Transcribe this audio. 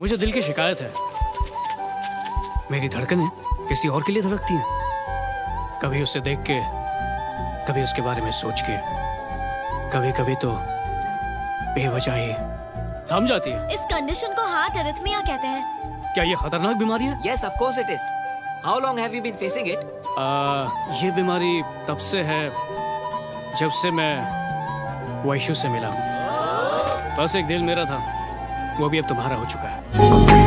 मुझे दिल की शिकायत है। मेरी धड़कनें किसी और के लिए धड़कती हैं। कभी उसे देख के कभी उसके बारे में सोच के कभी कभी तो बेवजह ही थम जाती है। इस कंडीशन को हार्ट एरिथमिया कहते हैं। क्या ये खतरनाक बीमारी है? Yes, of course it is. How long have you been facing it? आ, ये बीमारी तब से है जब से मैं वैशु से मिला हूँ। बस एक दिल मेरा था। वो भी अब तुम्हारा हो चुका है।